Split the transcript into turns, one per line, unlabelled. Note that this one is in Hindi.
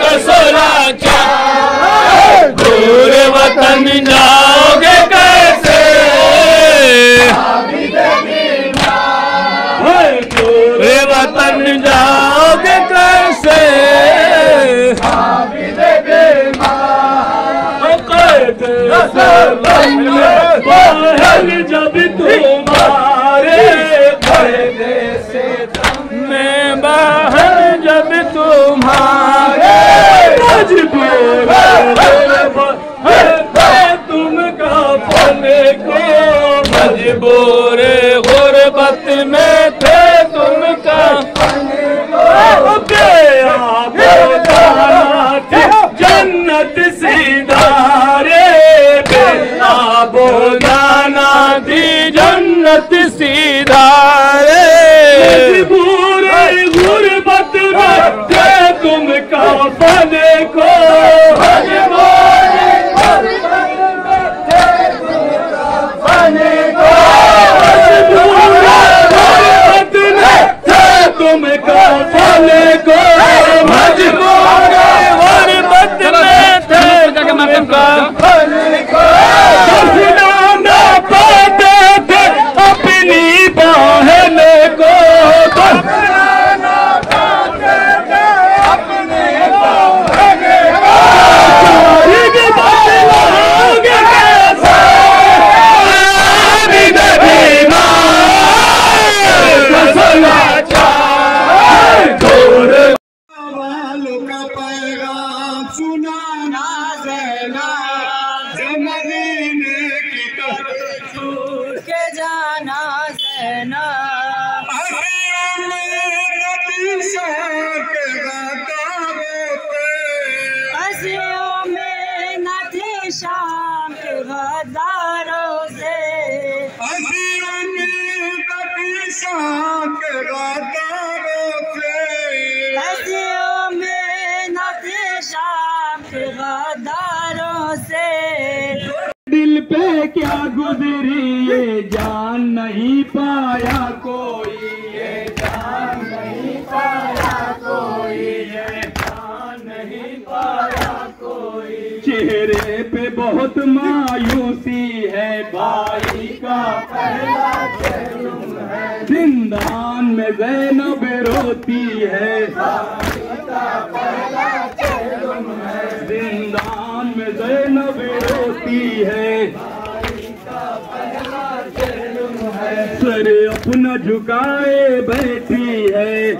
कसोला चार दूर वतन जाओगे कैसे? दूर वतन जाओगे कैसे? पहल तुम का फने को मजबूर में थे तुम का जन्नत सीधारे आबो दाना दी जन्नत सीधारे पूरे गुरबत में थे तुम को
गद्दारों से
दिल पे क्या गुजरी, ये जान नहीं पाया कोई। ये जान नहीं पाया कोई, ये जान नहीं पाया कोई। चेहरे पे बहुत मायूसी है भाई का पहला जिंदान में जैनब रोती है। जिंदान में जैनब रोती है। सर अपना झुकाए बैठी है।